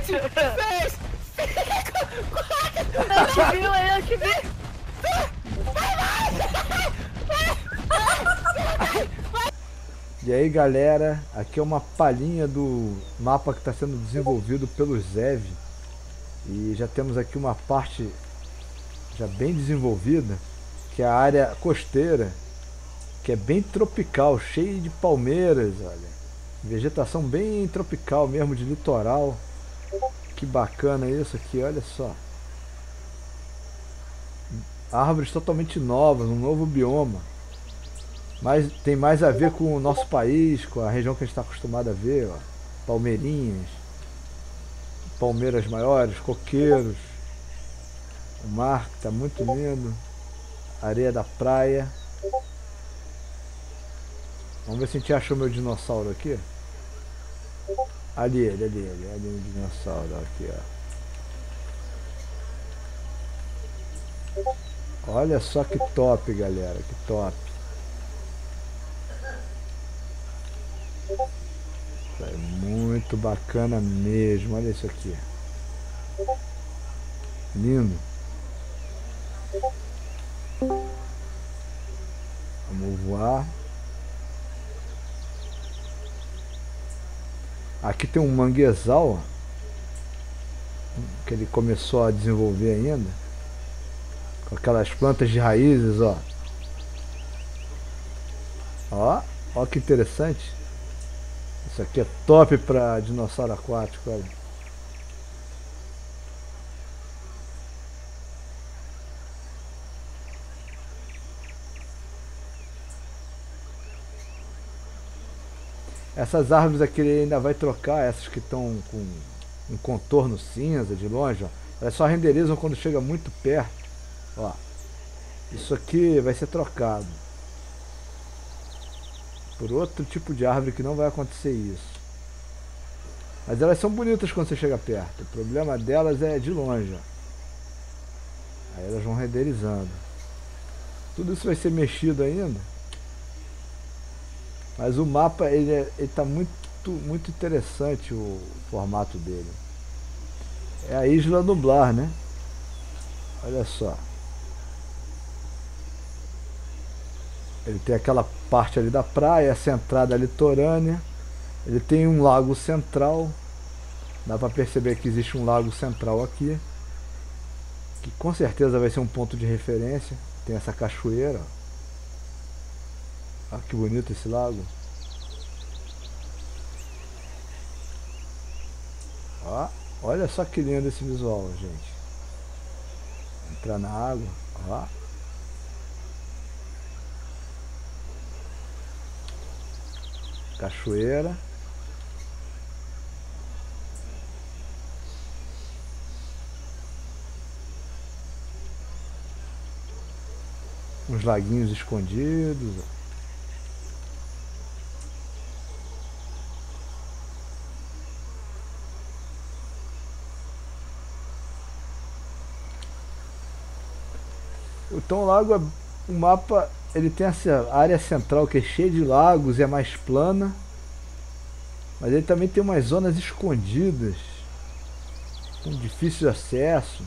sete, seis, cinco, quatro. Eu te vi, eu te vi. E aí galera, aqui é uma palhinha do mapa que está sendo desenvolvido pelo Zev. E já temos aqui uma parte já bem desenvolvida que é a área costeira que é bem tropical, cheia de palmeiras, olha. Vegetação bem tropical mesmo, de litoral que bacana isso aqui, olha só árvores totalmente novas, um novo bioma mas tem mais a ver com o nosso país, com a região que a gente está acostumado a ver, ó. Palmeirinhas, palmeiras maiores, coqueiros, o mar que está muito lindo, areia da praia. Vamos ver se a gente achou meu dinossauro aqui. Ali ele, ali ele, ali o dinossauro aqui, ó. Olha só que top, galera, que top. É muito bacana mesmo. Olha isso aqui. Lindo. Vamos voar. Aqui tem um manguezal que ele começou a desenvolver ainda. Com aquelas plantas de raízes, ó. Ó, ó que interessante. Isso aqui é top para dinossauro aquático, olha. Essas árvores aqui ele ainda vai trocar, essas que estão com um contorno cinza de longe, ó. Elas só renderizam quando chega muito perto. Ó. Isso aqui vai ser trocado por outro tipo de árvore que não vai acontecer isso. Mas elas são bonitas quando você chega perto. O problema delas é de longe. Aí elas vão renderizando. Tudo isso vai ser mexido ainda. Mas o mapa ele é, está muito, muito interessante o formato dele. É a Isla Nublar, né? Olha só. Ele tem aquela parte ali da praia, essa entrada litorânea. Ele tem um lago central. Dá para perceber que existe um lago central aqui. Que com certeza vai ser um ponto de referência. Tem essa cachoeira. Olha que bonito esse lago. Olha só que lindo esse visual, gente. Entrar na água. Ó. cachoeira. Uns laguinhos escondidos. Então o lago, é, o mapa ele tem essa área central que é cheia de lagos é mais plana. Mas ele também tem umas zonas escondidas, com difícil acesso,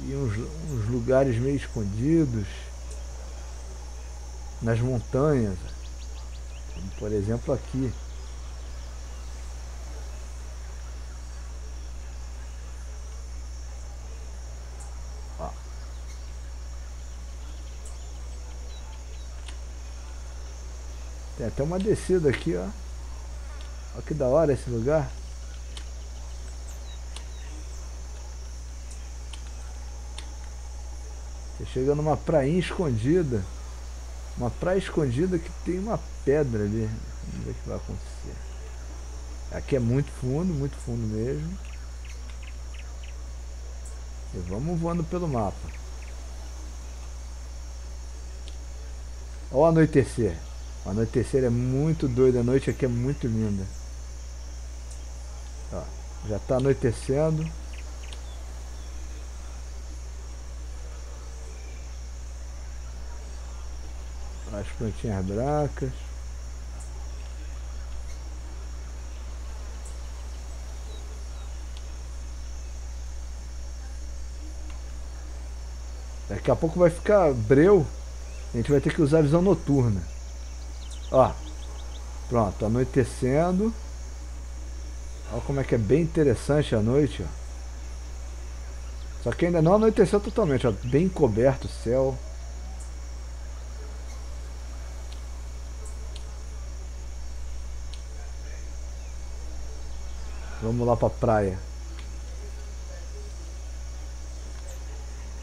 e uns, uns lugares meio escondidos nas montanhas, como por exemplo aqui. Tem uma descida aqui, ó. Olha que da hora esse lugar. Você chega numa prainha escondida. Uma praia escondida que tem uma pedra ali. Vamos ver o que vai acontecer. Aqui é muito fundo, muito fundo mesmo. E vamos voando pelo mapa. Olha o anoitecer. A noite é muito doida, a noite aqui é muito linda. Ó, já está anoitecendo. As plantinhas brancas. Daqui a pouco vai ficar breu. A gente vai ter que usar a visão noturna. Ó. Pronto, anoitecendo. Olha como é que é bem interessante a noite, ó. Só que ainda não anoiteceu totalmente, ó. Bem coberto o céu. Vamos lá pra praia.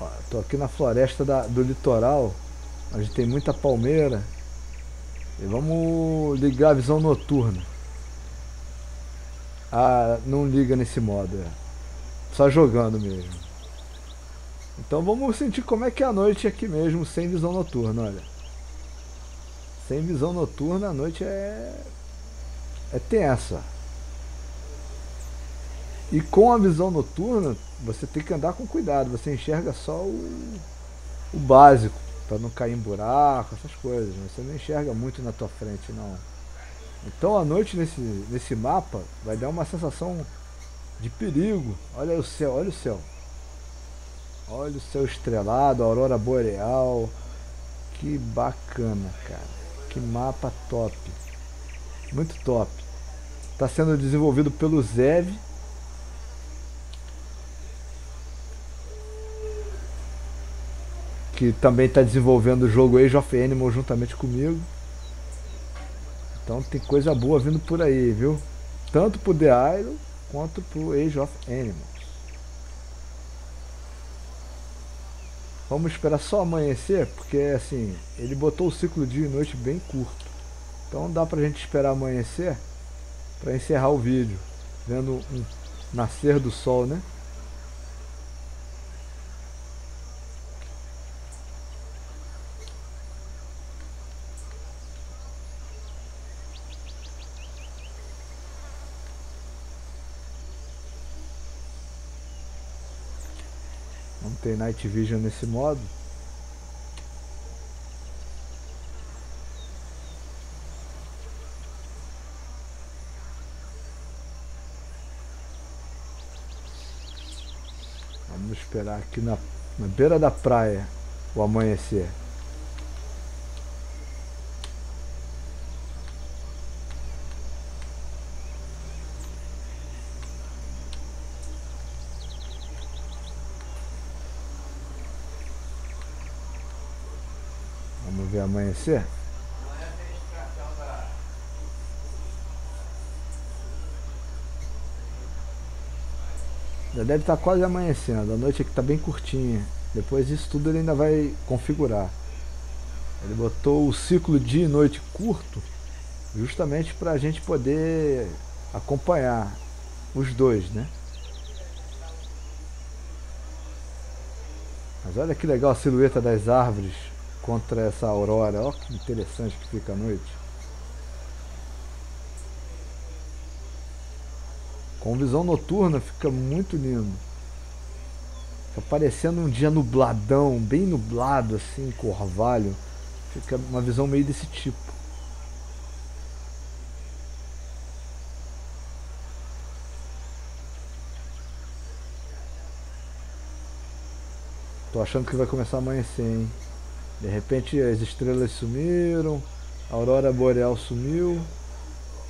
Ó, tô aqui na floresta da, do litoral, onde tem muita palmeira. E vamos ligar a visão noturna. Ah, não liga nesse modo, é. Só jogando mesmo. Então vamos sentir como é que é a noite aqui mesmo, sem visão noturna, olha. Sem visão noturna, a noite é... É tensa. E com a visão noturna, você tem que andar com cuidado. Você enxerga só o, o básico, para não cair em buraco, essas coisas. Você não enxerga muito na tua frente, não. Então a noite nesse, nesse mapa vai dar uma sensação de perigo. Olha o céu, olha o céu. Olha o céu estrelado, a aurora boreal. Que bacana, cara. Que mapa top. Muito top. Está sendo desenvolvido pelo Zev que também está desenvolvendo o jogo Age of Animal juntamente comigo. Então tem coisa boa vindo por aí, viu? Tanto pro The Idol quanto pro Age of Animals. Vamos esperar só amanhecer, porque assim, ele botou o ciclo dia e noite bem curto. Então dá pra gente esperar amanhecer para encerrar o vídeo, vendo um nascer do sol, né? Não tem Night Vision nesse modo. Vamos esperar aqui na, na beira da praia o amanhecer. Vamos ver amanhecer? Já deve estar quase amanhecendo. A noite aqui está bem curtinha. Depois disso tudo ele ainda vai configurar. Ele botou o ciclo dia e noite curto justamente para a gente poder acompanhar os dois, né? Mas olha que legal a silhueta das árvores contra essa aurora. Olha que interessante que fica a noite. Com visão noturna fica muito lindo. Fica parecendo um dia nubladão, bem nublado assim, com orvalho. Fica uma visão meio desse tipo. Tô achando que vai começar a amanhecer, hein? De repente as estrelas sumiram, a aurora boreal sumiu,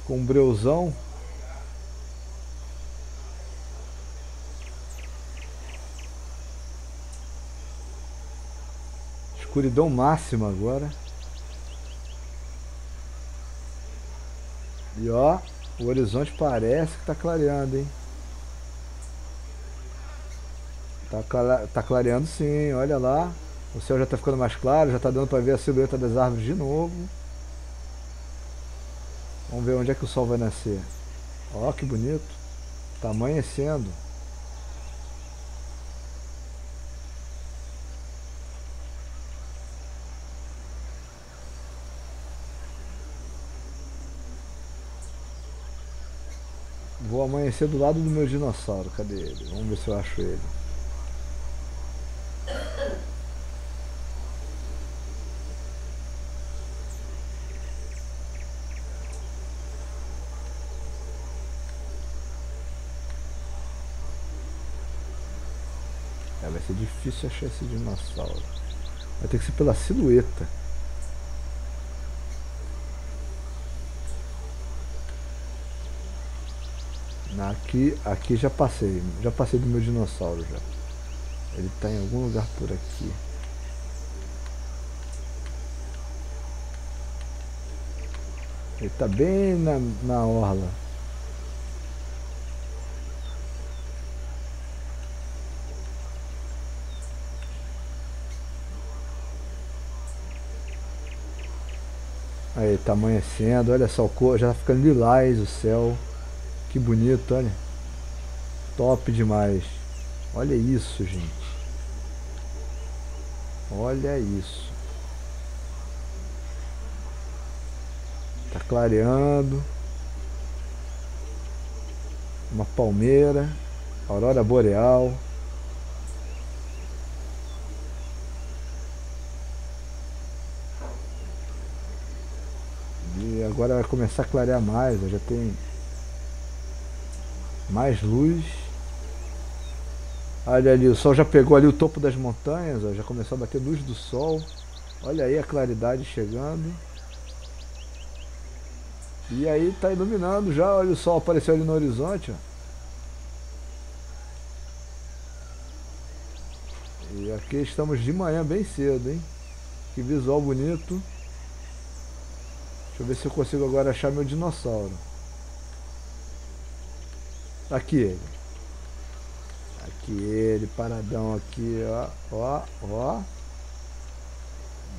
com um breuzão. Escuridão máxima agora. E ó, o horizonte parece que está clareando, hein? Tá, tá clareando sim, olha lá. O céu já está ficando mais claro, já está dando para ver a silhueta das árvores de novo. Vamos ver onde é que o sol vai nascer. Ó, que bonito. Está amanhecendo. Vou amanhecer do lado do meu dinossauro. Cadê ele? Vamos ver se eu acho ele. É, vai ser difícil achar esse dinossauro. Vai ter que ser pela silhueta. Aqui, aqui já passei, já passei do meu dinossauro já. Ele está em algum lugar por aqui. Ele está bem na, na orla. Aí, tá amanhecendo, olha só, já tá ficando lilás o céu. Que bonito, olha. Top demais. Olha isso, gente. Olha isso. Tá clareando. Uma palmeira. Aurora boreal. E agora vai começar a clarear mais, já tem mais luz. Olha ali, o sol já pegou ali o topo das montanhas, ó, já começou a bater luz do sol. Olha aí a claridade chegando. E aí está iluminando já, olha o sol apareceu ali no horizonte. Ó. E aqui estamos de manhã bem cedo, hein? Que visual bonito. Deixa eu ver se eu consigo agora achar meu dinossauro. Aqui ele. Aqui ele, paradão aqui, ó, ó, ó.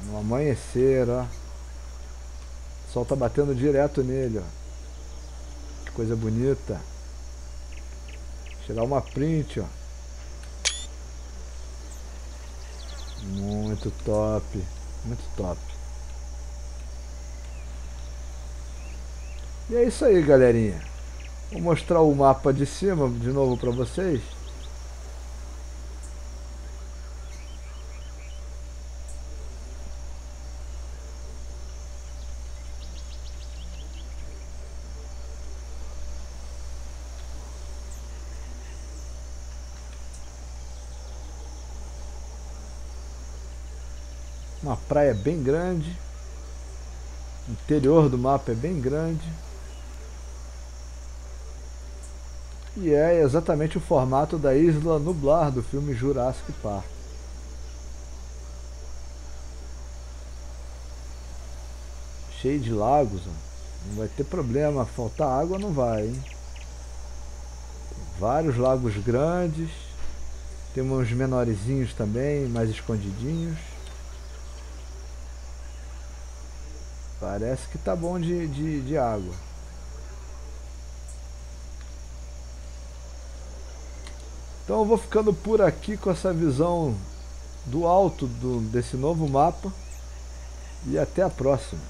No amanhecer, ó. O sol tá batendo direto nele, ó. Que coisa bonita. Tirar uma print, ó. Muito top. Muito top. E é isso aí, galerinha. Vou mostrar o mapa de cima de novo para vocês. Uma praia bem grande. O interior do mapa é bem grande. E é exatamente o formato da Isla Nublar do filme Jurassic Park. Cheio de lagos, não vai ter problema, faltar água não vai, hein? Vários lagos grandes, tem uns menorzinhos também, mais escondidinhos. Parece que tá bom de, de, de água. Então eu vou ficando por aqui com essa visão do alto do, desse novo mapa. E até a próxima.